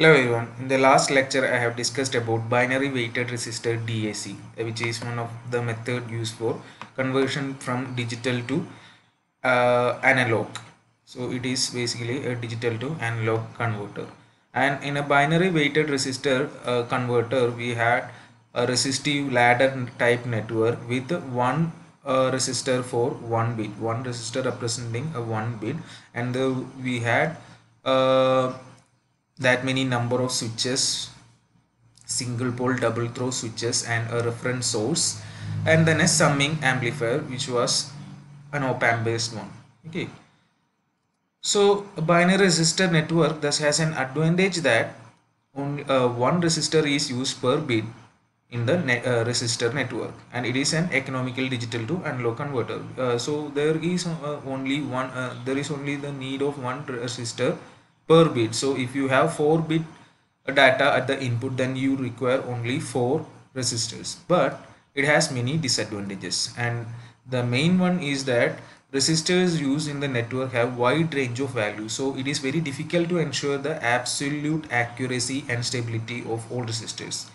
Hello everyone. In the last lecture, I have discussed about binary weighted resistor DAC, which is one of the method used for conversion from digital to uh, analog. So it is basically a digital to analog converter. And in a binary weighted resistor uh, converter, we had a resistive ladder type network with one uh, resistor for one bit, one resistor representing a one bit, and uh, we had uh, that many number of switches single pole double throw switches and a reference source. And then a summing amplifier which was an op amp based one. Okay. So a binary resistor network thus has an advantage that only uh, one resistor is used per bit in the uh, resistor network. And it is an economical digital to analog converter. Uh, so there is uh, only one uh, there is only the need of one resistor per bit. So if you have 4 bit data at the input then you require only 4 resistors. But it has many disadvantages. And the main one is that resistors used in the network have wide range of values so it is very difficult to ensure the absolute accuracy and stability of all resistors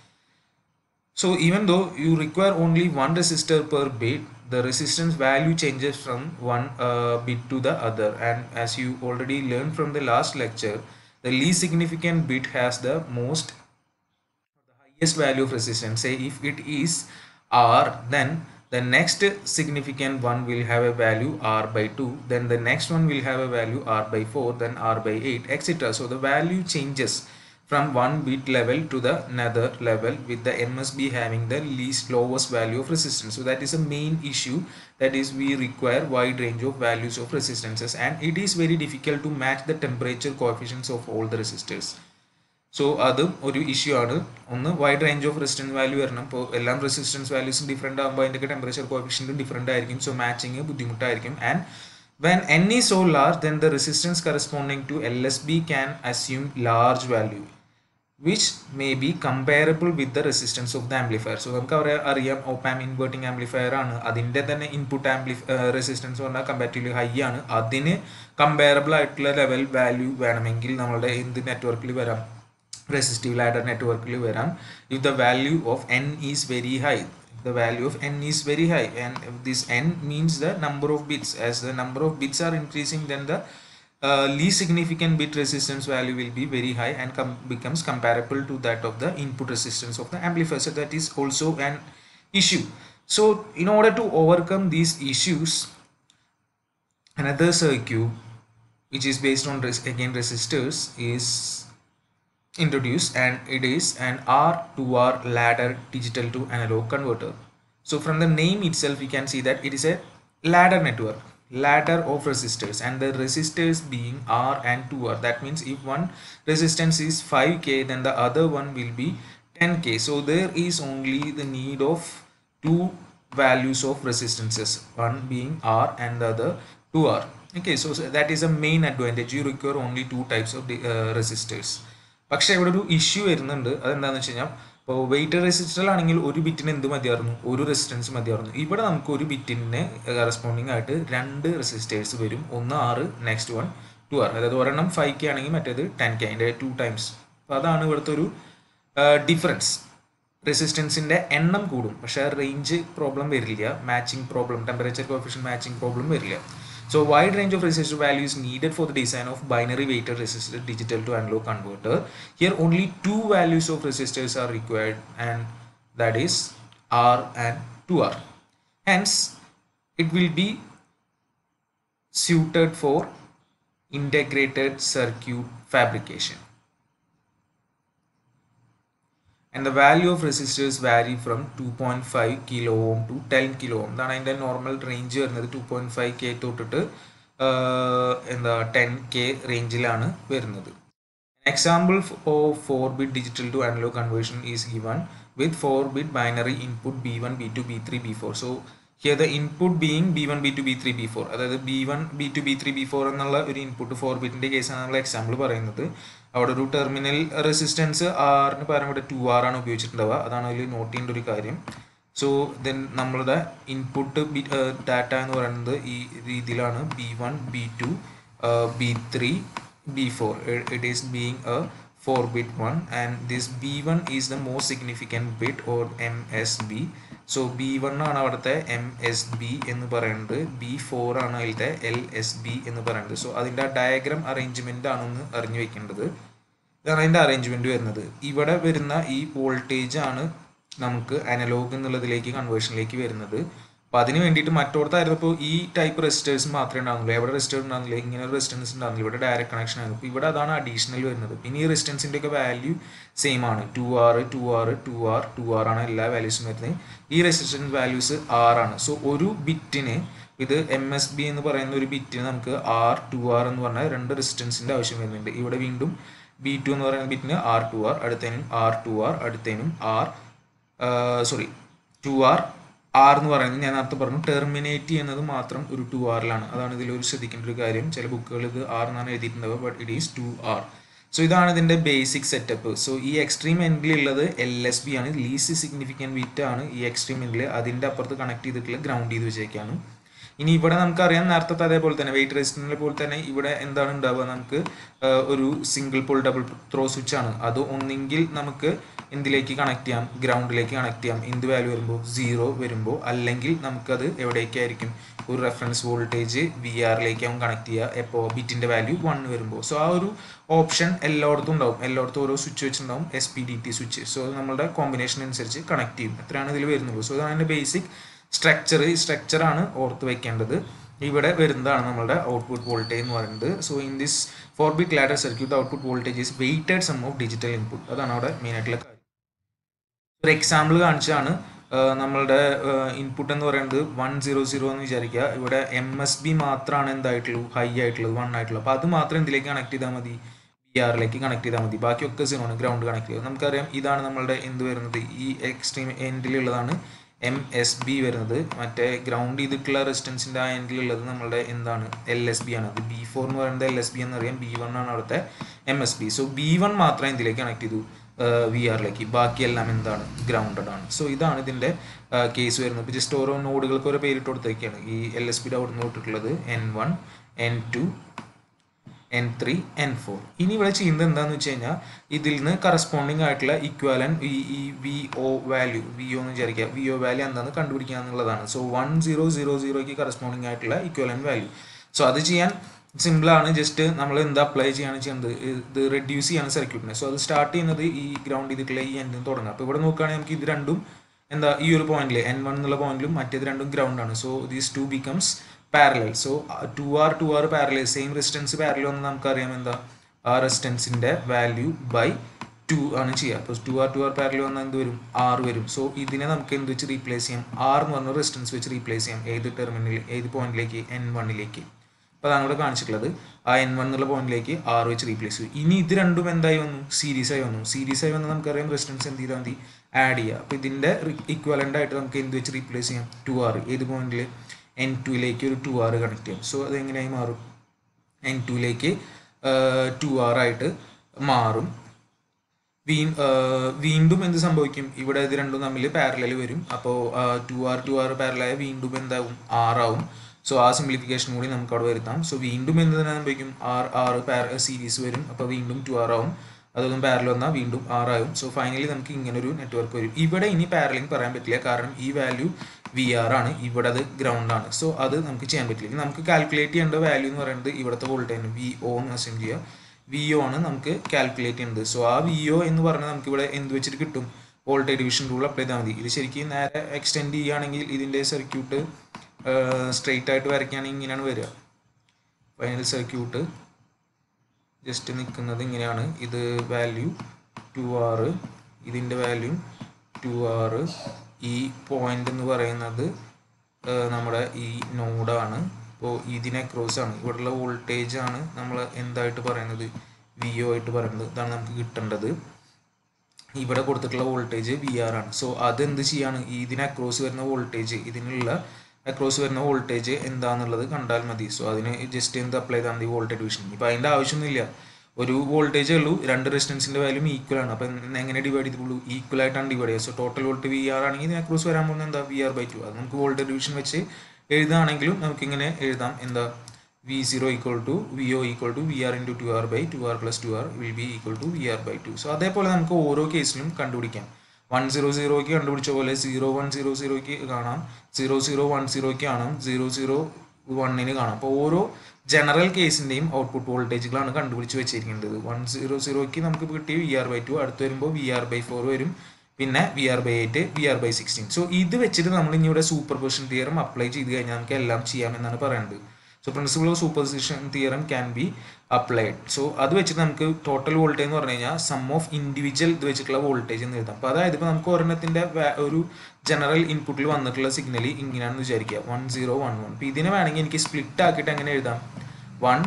so even though you require only one resistor per bit, the resistance value changes from one uh, bit to the other. And as you already learned from the last lecture, the least significant bit has the most, the highest value of resistance. Say if it is R, then the next significant one will have a value R by 2, then the next one will have a value R by 4, then R by 8, etc. So the value changes from one bit level to the nether level with the MSB having the least lowest value of resistance. So that is a main issue that is we require wide range of values of resistances and it is very difficult to match the temperature coefficients of all the resistors. So അതും ഒരു issue ആണ് ഒന്ന് wide range of resistance value വരണം ഇപ്പോൾ എല്ലാം resistance വാല്യൂസും different ആകുമ്പോൾ അതിന്റെ ടെമ്പറേച്ചർ കോഫിഷ്യന്റും ഡിഫറെന്റ് ആയിരിക്കും സോ മാച്ചിങ് ബുദ്ധിമുട്ടായിരിക്കും and when n is so large then the resistance corresponding to lsb can assume large value which may be comparable with the resistance of the amplifier. So നമുക്ക് അവരെ അറിയാം op amp inverting amplifier ആണ്. അതിന്റെ തന്നെ input ampli resistance പറഞ്ഞാൽ comparatively high ആണ്. അതിന് comparable ആയിട്ടുള്ള ലെവൽ വാല്യൂ വേണമെങ്കിൽ നമ്മളുടെ എന്ത് നെറ്റ്വർക്കിൽ വരാം? റെസിസ്റ്റീവ് ലാഡർ നെറ്റ്വർക്കിൽ വരാം. If the value of N is very high the value of n is very high and this n means the number of bits. As the number of bits are increasing then the uh, least significant bit resistance value will be very high and com becomes comparable to that of the input resistance of the amplifier. So that is also an issue. So in order to overcome these issues another circuit which is based on res again resistors is introduced and it is an R to R ladder digital to analog converter. So from the name itself we can see that it is a ladder network ladder of resistors and the resistors being R and 2R that means if one resistance is 5k then the other one will be 10k so there is only the need of two values of resistances one being R and the other 2R okay so, so that is a main advantage you require only two types of the, uh, resistors പക്ഷേ ഇവിടെ ഒരു issue വരുന്നുണ്ട് അതെന്താണെന്ന് വെച്ച് കഴിഞ്ഞാൽ ഇപ്പോൾ wait ആണെങ്കിൽ ഒരു ബിറ്റിന് എന്ത് മതിയായിരുന്നു? ഒരു റെസിസ്റ്റൻസ് മതിയായിരുന്നു. ഇവിടെ നമുക്ക് ഒരു ബിറ്റിന് കറസ്പോണ്ടിങ് ആയിട്ട് രണ്ട് റെസിസ്റ്റേഴ്സ് വരും. ഒന്ന് ആറ് നെക്സ്റ്റ് വൺ ടു ആർ അതായത് ഒരെണ്ണം ഫൈവ് കെ ആണെങ്കിൽ മറ്റേത് ടെൻ കെ അതിന്റെ ടു ടൈംസ് അപ്പോൾ അതാണ് ഇവിടുത്തെ ഒരു ഡിഫറൻസ് റെസിസ്റ്റൻസിന്റെ എണ്ണം കൂടും. പക്ഷേ റേഞ്ച് പ്രോബ്ലം വരില്ല. Matching problem temperature coefficient matching problem വരില്ല. So wide range of resistor values needed for the design of binary weighted resistor digital to analog converter. Here only two values of resistors are required and that is R and 2R. Hence it will be suited for integrated circuit fabrication. And the value of resistors vary from 2.5 kilo ohm to 10 kilo ohm. ഇതാണ് അതിന്റെ normal range വരുന്നത്. Two point five K തൊട്ടിട്ട് എന്താ ten K റേഞ്ചിലാണ് വരുന്നത്. Example of four bit digital to analog conversion is given with four bit binary input B one B two B three B four so here the input being B one B two B three B four അതായത് B one B two B three B four എന്നുള്ള ഒരു input four ബിറ്റിന്റെ കേസാണ് നമ്മൾ example പറയുന്നത്. അവിടെ ഒരു terminal resistance ആറിന് പകരം ഇവിടെ ടു ആർ ആണ് ഉപയോഗിച്ചിട്ടുണ്ടാവുക. അതാണ് അതിൽ നോട്ട് ചെയ്യേണ്ട ഒരു കാര്യം. സോ ദെൻ നമ്മളുടെ ഇൻപുട്ട് ഡാറ്റ എന്ന് പറയുന്നത് ഈ രീതിയിലാണ്. B one B two B three B four it is being a 4 bit one. And this b1 is the most significant bit or msb so B one ആണ് അവിടുത്തെ M S B എന്ന് പറയുന്നത്. B four ആണ് അതിലത്തെ L S B എന്ന് പറയുന്നത്. So അതിന്റെ ആ ഡയഗ്രാം അറേഞ്ച്മെന്റ് ആണെന്ന് അറിഞ്ഞു വെക്കേണ്ടത്. ഇതാണ് അതിന്റെ അറേഞ്ച്മെന്റ് വരുന്നത്. ഇവിടെ വരുന്ന ഈ വോൾട്ടേജ് ആണ് നമുക്ക് അനലോഗ് എന്നുള്ളതിലേക്ക് കൺവേർഷനിലേക്ക് വരുന്നത്. അപ്പോൾ അതിന് വേണ്ടിയിട്ട് മറ്റോടത്തായിരുന്നപ്പോൾ ഈ ടൈപ്പ് റെസിസ്റ്റേഴ്സ് മാത്രമേ ഉണ്ടാകുന്നുള്ളൂ എവിടെ റെസിസ്റ്റർ ഉണ്ടാകുന്നില്ല ഇങ്ങനെ ഒരു റെസിസ്റ്റൻസ് ഉണ്ടാകുന്നില്ല ഇവിടെ ഡയറക്റ്റ് കണക്ഷൻ ആയിരുന്നു അപ്പോൾ ഇവിടെ അതാണ് അഡീഷണൽ വരുന്നത്. പിന്നെ ഈ റെസിസ്റ്റൻസിന്റെ ഒക്കെ വാല്യൂ സെയിം ആണ്. Two R two R two R two R ആണ് എല്ലാ വാല്യൂസും വരുന്നത്. ഈ റെസിസ്റ്റൻസ് വാല്യൂസ് ആർ ആണ്. സോ ഒരു ബിറ്റിന് ഇത് എം എസ് ബി എന്ന് പറയുന്ന ഒരു ബിറ്റിന് നമുക്ക് ആർ ടു ആർ എന്ന് പറഞ്ഞാൽ രണ്ട് റെസിസ്റ്റൻസിന്റെ ആവശ്യം വരുന്നുണ്ട്. ഇവിടെ വീണ്ടും ബി ടു എന്ന് പറയുന്ന ബിറ്റിന് ആർ ടു ആർ അടുത്തതിനും R two R അടുത്തതിനും R sorry two R R എന്ന് പറയുന്നത് ഞാൻ നേരത്തെ പറഞ്ഞു ടെർമിനേറ്റ് ചെയ്യുന്നത് മാത്രം ഒരു ടു ആറിലാണ് അതാണ് ഇതിൽ ഒരു ശ്രദ്ധിക്കേണ്ട ഒരു കാര്യം. ചില ബുക്കുകൾ ഇത് ആർ എന്നാണ് എഴുതിയിട്ടുണ്ടാവുക but it is two R so ഇതാണ് ഇതിന്റെ ബേസിക് സെറ്റപ്പ് സോ ഈ എക്സ്ട്രീം എൻഡിലുള്ളത് എൽ എസ് ബി ആണ്. ലീസ്റ്റ് സിഗ്നിഫിക്കന്റ് വിറ്റ് ആണ്. ഈ എക്സ്ട്രീം എൻഡിൽ അതിന്റെ അപ്പുറത്ത് കണക്ട് ചെയ്തിട്ടുള്ള ഗ്രൗണ്ട് ചെയ്ത് വെച്ചേക്കാണ്. ഇനി ഇവിടെ നമുക്കറിയാം നേരത്തെ അതേപോലെ തന്നെ വെയിറ്റ് റെസിസ്റ്ററിനെ പോലെ തന്നെ ഇവിടെ എന്താണ് ഉണ്ടാവുക? നമുക്ക് ഒരു single pole double throw switch ആണ്. അത് ഒന്നെങ്കിൽ നമുക്ക് എന്തിലേക്ക് കണക്ട് ചെയ്യാം ഗ്രൗണ്ടിലേക്ക് കണക്ട് ചെയ്യാം എന്ത് വാല്യൂ വരുമ്പോൾ സീറോ വരുമ്പോൾ അല്ലെങ്കിൽ നമുക്കത് എവിടേക്കായിരിക്കും? ഒരു റെഫറൻസ് വോൾട്ടേജ് വി ആറിലേക്കാവും കണക്ട് ചെയ്യുക എപ്പോൾ ബിറ്റിന്റെ വാല്യൂ വൺ വരുമ്പോൾ സോ ആ ഒരു ഓപ്ഷൻ എല്ലായിടത്തും ഉണ്ടാവും. എല്ലായിടത്തും ഓരോ സ്വിച്ച് വെച്ചിട്ടുണ്ടാവും S P D T switch so നമ്മളുടെ കോമ്പിനേഷൻ അനുസരിച്ച് കണക്ട് ചെയ്യും. എത്രയാണ് ഇതിൽ വരുന്നുള്ളൂ സോ ഇതാണ് അതിന്റെ ബേസിക് സ്ട്രക്ചർ ഈ സ്ട്രക്ചറാണ് ഓർത്ത് വെക്കേണ്ടത്. ഇവിടെ വരുന്നതാണ് നമ്മുടെ ഔട്ട്പുട്ട് വോൾട്ടേജ് എന്ന് പറയുന്നത്. So in this four bit ladder circuit output voltage is weighted sum of digital input അതാണ് അവിടെ മെയിനായിട്ടുള്ള ഒരു എക്സാമ്പിൾ കാണിച്ചാണ് നമ്മളുടെ ഇൻപുട്ട് എന്ന് പറയുന്നത് വൺ സീറോ സീറോ എന്ന് വിചാരിക്കുക. ഇവിടെ എം എസ് ബി മാത്രമാണ് എന്തായിട്ടുള്ളൂ ഹൈ ആയിട്ടുള്ളത് വൺ ആയിട്ടുള്ളത്. അപ്പോൾ അത് മാത്രം എന്തിലേക്ക് കണക്ട് ചെയ്താൽ മതി. ബി ആറിലേക്ക് കണക്ട് ചെയ്താൽ മതി. ബാക്കിയൊക്കെ സീറോ ആണ് ഗ്രൗണ്ട് കണക്ട് ചെയ്യുക നമുക്കറിയാം ഇതാണ് നമ്മളുടെ എന്ത് വരുന്നത്? ഈ എക്സ്ട്രീം എൻഡിലുള്ളതാണ് എം എസ് ബി വരുന്നത്. മറ്റേ ഗ്രൗണ്ട് ചെയ്തിട്ടുള്ള റെസിസ്റ്റൻസിന്റെ ആ എൻഡിലുള്ളത് നമ്മളുടെ എന്താണ്? എൽ എസ് ബി ആണ്. അത് ബി ഫോർ എന്ന് പറയുന്നത് എൽ എസ് ബി എന്നറിയാം. ബി വൺ ആണ് അവിടുത്തെ M S B so B one മാത്രം ഇതിലേക്ക് കണക്ട് ചെയ്തു. വി ആറിലേക്ക് ബാക്കിയെല്ലാം എന്താണ്? ഗ്രൗണ്ടഡ് ആണ്. സോ ഇതാണ് ഇതിന്റെ കേസ് വരുന്നത്. ഇപ്പോൾ ജസ്റ്റ് ഓരോ നോഡുകൾക്ക് ഓരോ പേരിട്ട് കൊടുത്തേക്കാണ്. ഈ എൽ എസ് ബിയുടെ അവിടെ നിന്ന് തൊട്ടിട്ടുള്ളത് N one N two N three N four ഇനി ഇവിടെ ചെയ്യുന്നത് എന്താണെന്ന് വെച്ച് കഴിഞ്ഞാൽ ഇതിൽ നിന്ന് കറസ്പോണ്ടിങ് ആയിട്ടുള്ള ഇക്വാലൻ ഈ ഈ V O value V O എന്ന് വിചാരിക്കുക. വി ഒ വാല്യൂ എന്താണെന്ന് കണ്ടുപിടിക്കുക എന്നുള്ളതാണ്. സോ വൺ സീറോ സീറോ സീറോയ്ക്ക് കറസ്പോണ്ടിങ് ആയിട്ടുള്ള ഇക്വാലൻ വാല്യൂ സോ അത് ചെയ്യാൻ സിമ്പിളാണ് ജസ്റ്റ് നമ്മൾ എന്ത് അപ്ലൈ ചെയ്യാണ് ചെയ്യുന്നത് ഇത് റെഡ്യൂസ് ചെയ്യാണ് സർക്യൂട്ടിനെ സോ അത് സ്റ്റാർട്ട് ചെയ്യുന്നത് ഈ ഗ്രൗണ്ട് ചെയ്തിട്ടുള്ള ഈ എൻഡിൽ തുടങ്ങുക തുടങ്ങാം. അപ്പോൾ ഇവിടെ നോക്കുകയാണെങ്കിൽ നമുക്ക് ഇത് രണ്ടും എന്താ ഈ ഒരു പോയിന്റിൽ എൻ വൺ എന്നുള്ള പോയിന്റിലും മറ്റേത് രണ്ടും ഗ്രൗണ്ട് ആണ്. So these two becomes parallel so two R two R parallel same resistance parallel എന്ന് നമുക്കറിയാം എന്താ? ആ റെസിസ്റ്റൻസിന്റെ വാല്യൂ ബൈ ടു ആണ് ചെയ്യുക. അപ്പോൾ two R two R parallel വന്നാൽ എന്ത് വരും? ആറ് വരും. സോ ഇതിനെ നമുക്ക് എന്ത് വെച്ച് റീപ്ലേസ് ചെയ്യാം? ആർ എന്ന് പറഞ്ഞ റെസിസ്റ്റൻസ് വെച്ച് റീപ്ലേസ് ചെയ്യാം. ഏത് ടെർമിനൽ ഏത് പോയിന്റിലേക്ക് എൻ വണ്ണിലേക്ക് അതാണ് ഇവിടെ കാണിച്ചിട്ടുള്ളത്. ആ എൻ വൺ എന്നുള്ള പോയിന്റിലേക്ക് ആർ വെച്ച് റീപ്ലേസ് ചെയ്യും ഇനി ഇത് രണ്ടും എന്തായി വന്നു? സീരീസ് ആയി വന്നു. സീരീസ് ആയി വന്നാൽ നമുക്കറിയാം റെസിസ്റ്റൻസ് എന്ത് ചെയ്താൽ മതി? ആഡ് ചെയ്യുക അപ്പോൾ ഇതിന്റെ ഇക്വലന്റ് ആയിട്ട് നമുക്ക് എന്ത് വെച്ച് റീപ്ലേസ് ചെയ്യാം? ടു ആർ ഏത് പോയിന്റിൽ എൻ ടുയിലേക്ക് ഒരു ടു ആർ കണക്ട് ചെയ്യാം. സോ അത് എങ്ങനെയായി മാറും? എൻ ടുയിലേക്ക് ടു ആർ ആയിട്ട് മാറും. വീ വീണ്ടും എന്ത് സംഭവിക്കും? ഇവിടെ ഇത് രണ്ടും തമ്മിൽ പാരലൽ വരും. അപ്പോൾ ടു ആർ ടു ആർ പാരലായ വീണ്ടും എന്താവും? ആറാവും സോ ആ സിംപ്ലിഫിക്കേഷൻ കൂടി നമുക്ക് അവിടെ വരുത്താം. സോ വീണ്ടും എന്ത് തന്നെ സംഭവിക്കും? ആർ ആറ് സീരീസ് വരും. അപ്പോൾ വീണ്ടും ടു ആർ ആവും. അതൊന്നും പാരൽ വന്നാൽ വീണ്ടും ആറാവും സോ ഫൈനലി നമുക്ക് ഇങ്ങനെ ഒരു നെറ്റ്വർക്ക് വരും. ഇവിടെ ഇനി പാരലിംഗ് പറയാൻ പറ്റില്ല. കാരണം ഈ വാല്യൂ വി ആർ ആണ്. ഇവിടെ അത് ഗ്രൗണ്ടാണ് സോ അത് നമുക്ക് ചെയ്യാൻ പറ്റില്ല. ഇനി നമുക്ക് കാൽക്കുലേറ്റ് ചെയ്യേണ്ട വാല്യൂ എന്ന് പറയുന്നത് ഇവിടുത്തെ വോൾട്ടേജ് വി ഒ എന്ന് അസ്യൂം ചെയ്യുക. വി ഒ ആണ് നമുക്ക് കാൽക്കുലേറ്റ് ചെയ്യേണ്ടത്. സോ ആ വി ഒ എന്ന് പറഞ്ഞാൽ നമുക്ക് ഇവിടെ എന്ത് വെച്ചിട്ട് കിട്ടും? വോൾട്ടേജ് ഡിവിഷൻ റൂൾ അപ്ലൈ ചെയ്താൽ മതി. ഇത് ശരിക്കും നേരെ എക്സ്റ്റെൻഡ് ചെയ്യുകയാണെങ്കിൽ ഇതിന്റെ സർക്യൂട്ട് സ്ട്രെയിറ്റ് ആയിട്ട് വരയ്ക്കുകയാണെങ്കിൽ ഇങ്ങനെയാണ് വരിക. ഫൈനൽ സർക്യൂട്ട് ജസ്റ്റ് നിൽക്കുന്നത് ഇങ്ങനെയാണ്. ഇത് വാല്യൂ ടു ആറ് ഇതിന്റെ വാല്യൂ ടു ആറ് ഈ പോയിന്റ് എന്ന് പറയുന്നത് നമ്മുടെ ഈ നോഡാണ് അപ്പോൾ ഇതിനെ ക്രോസ് ആണ്. ഇവിടെയുള്ള വോൾട്ടേജ് ആണ് നമ്മൾ എന്തായിട്ട് പറയുന്നത്? വി ഒ ആയിട്ട് പറയുന്നത്. ഇതാണ് നമുക്ക് കിട്ടേണ്ടത്. ഇവിടെ കൊടുത്തിട്ടുള്ള വോൾട്ടേജ് വി ആർ ആണ്. സോ അതെന്ത് ചെയ്യാണ്? ഇതിനെ അക്രോസ് വരുന്ന വോൾട്ടേജ് ഇതിനുള്ള അക്രോസ് വരുന്ന വോൾട്ടേജ് എന്താണെന്നുള്ളത് കണ്ടാൽ മതി. സോ അതിന് ജസ്റ്റ് എന്ത് അപ്ലൈ ചെയ്താൽ മതി വോൾട്ടേജ് ഡിവിഷൻ ഇപ്പോൾ അതിന്റെ ആവശ്യമൊന്നുമില്ല. ഒരു വോൾട്ടേജ് ഉള്ളൂ രണ്ട് റെസിസ്റ്റൻസിന്റെ വാല്യൂ ഈക്വൽ ആണ്. അപ്പോൾ എങ്ങനെ ഡിവൈഡ് ചെയ്തുള്ളൂ ഈക്വൽ ആയിട്ടാണ് ഡിവൈഡ് ചെയ്യുക. So total volt V R ആണെങ്കിൽ ഇതിനെ അക്രോസ് വരാൻ പോകുന്നത് എന്താ? വി ആർ ബൈ ടു അത് നമുക്ക് വോൾട്ടേജ് ഡിവിഷൻ വെച്ച് എഴുതുകയാണെങ്കിലും നമുക്കിങ്ങനെ എഴുതാം. എന്താ? V zero equal to V O equal to V R into two R by two R plus two R will be equal to V R by two so അതേപോലെ നമുക്ക് ഓരോ കേസിലും കണ്ടുപിടിക്കാം. വൺ സീറോ സീറോയ്ക്ക് കണ്ടുപിടിച്ച പോലെ സീറോ വൺ സീറോ സീറോയ്ക്ക് കാണാം. Zero zero one സീറോയ്ക്ക് കാണാം zero zero വണ്ണിന് കാണാം. അപ്പോൾ ഓരോ ജനറൽ കേസിന്റെയും ഔട്ട്പുട്ട് വോൾട്ടേജുകളാണ് കണ്ടുപിടിച്ച് വെച്ചിരിക്കേണ്ടത് വൺ സീറോ സീറോയ്ക്ക് നമുക്ക് കിട്ടിയ വി ആർ ബൈ ടു അടുത്ത് വരുമ്പോൾ വി ആർ ബൈ ഫോർ വരും. പിന്നെ V R by eight V R by sixteen so ഇത് വെച്ചിട്ട് നമ്മൾ ഇനി ഇവിടെ സൂപ്പർ പൊസിഷൻ തിയറും അപ്ലൈ ചെയ്ത് കഴിഞ്ഞാൽ നമുക്ക് എല്ലാം ചെയ്യാമെന്നാണ് പറയുന്നത് so principle of superposition theorem can be applied so അത് വെച്ചിട്ട് നമുക്ക് ടോട്ടൽ വോൾട്ടേജ് എന്ന് പറഞ്ഞു കഴിഞ്ഞാൽ സം ഓഫ് ഇൻഡിവിജ്വൽ ഇത് വെച്ചിട്ടുള്ള വോൾട്ടേജ് എന്ന് എഴുതാം. അപ്പോൾ അതായത് ഇപ്പോൾ നമുക്ക് ഒരെണ്ണത്തിന്റെ ഒരു ജനറൽ ഇൻപുട്ടിൽ വന്നിട്ടുള്ള സിഗ്നൽ ഇങ്ങനെയാണെന്ന് വിചാരിക്കുക. വൺ സീറോ വൺ വൺ അപ്പോൾ ഇതിനെ വേണമെങ്കിൽ എനിക്ക് സ്പ്ലിറ്റ് ആക്കിയിട്ട് എങ്ങനെ എഴുതാം? വൺ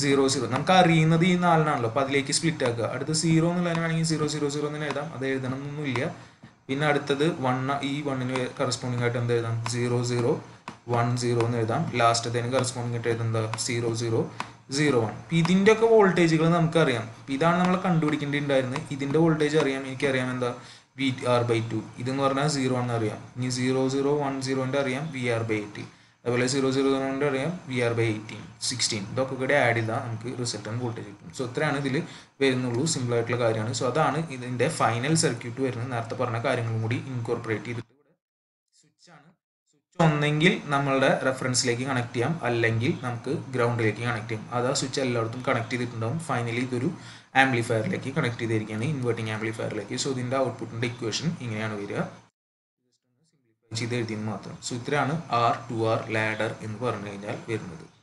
സീറോ സീറോ നമുക്ക് അറിയുന്നത് ഈ നാലിനാണല്ലോ. അപ്പോൾ അതിലേക്ക് സ്പ്ലിറ്റ് ആക്കുക. അടുത്ത് സീറോ എന്നുള്ളതിന് വേണമെങ്കിൽ സീറോ സീറോ സീറോ എന്ന് എഴുതാം. അത് എഴുതണം എന്നൊന്നുമില്ല. പിന്നെ അടുത്തത് വൺ ഈ വണ്ണിന് കറസ്പോണ്ടിങ് ആയിട്ട് എന്ത് എഴുതാം? സീറോ സീറോ വൺ സീറോ എന്ന് എഴുതാം. ലാസ്റ്റത്തേന് കറസ്പോണ്ടിങ് ആയിട്ട് എഴുതുന്നത് സീറോ സീറോ സീറോ വൺ ഇതിന്റെ ഒക്കെ വോൾട്ടേജുകൾ നമുക്കറിയാം. ഇതാണ് നമ്മൾ കണ്ടുപിടിക്കേണ്ടിണ്ടായിരുന്നത് ഇതിന്റെ വോൾട്ടേജ് അറിയാം. എനിക്കറിയാം എന്താ? വി ആർ ബൈ ടു ഇതെന്ന് പറഞ്ഞാൽ സീറോ ആണെന്ന് അറിയാം. ഇനി സീറോ സീറോ വൺ സീറോന്റെ അറിയാം. വി ആർ ബൈ എയ്റ്റി അതുപോലെ സീറോ സീറോ കൊണ്ട് അറിയാം. V R by eighteen sixteen ഇതൊക്കെ കൂടെ ആഡ് ചെയ്താൽ നമുക്ക് റിസൾട്ടൻ വോൾട്ടേജ് കിട്ടും. സോ ഇത്രയാണ് ഇതിൽ വരുന്നുള്ളൂ സിമ്പിൾ ആയിട്ടുള്ള കാര്യമാണ് സോ അതാണ് ഇതിന്റെ ഫൈനൽ സർക്യൂട്ട് വരുന്നത്. നേരത്തെ പറഞ്ഞ കാര്യങ്ങളും കൂടി ഇൻകോർപ്പറേറ്റ് ചെയ്തിട്ട് സ്വിച്ച് ആണ്. സ്വിച്ച് ഒന്നെങ്കിൽ നമ്മളുടെ റെഫറൻസിലേക്ക് കണക്ട് ചെയ്യാം. അല്ലെങ്കിൽ നമുക്ക് ഗ്രൗണ്ടിലേക്ക് കണക്ട് ചെയ്യാം. അത് സ്വിച്ച് എല്ലായിടത്തും കണക്ട് ചെയ്തിട്ടുണ്ടാവും. ഫൈനലി ഇതൊരു ആംപ്ലിഫയറിലേക്ക് കണക്ട് ചെയ്തിരിക്കുകയാണ്. ഇൻവേർട്ടിംഗ് ആംപ്ലിഫയറിലേക്ക് സോ ഇതിന്റെ ഔട്ട്പുട്ടിന്റെ ഇക്വേഷൻ ഇങ്ങനെയാണ് വരിക. ചെയ്ത് എഴുതിയെന്ന് മാത്രം. സോ ഇത്രയാണ് ആർ ടു ആർ ലാഡർ എന്ന് പറഞ്ഞു കഴിഞ്ഞാൽ വരുന്നത്.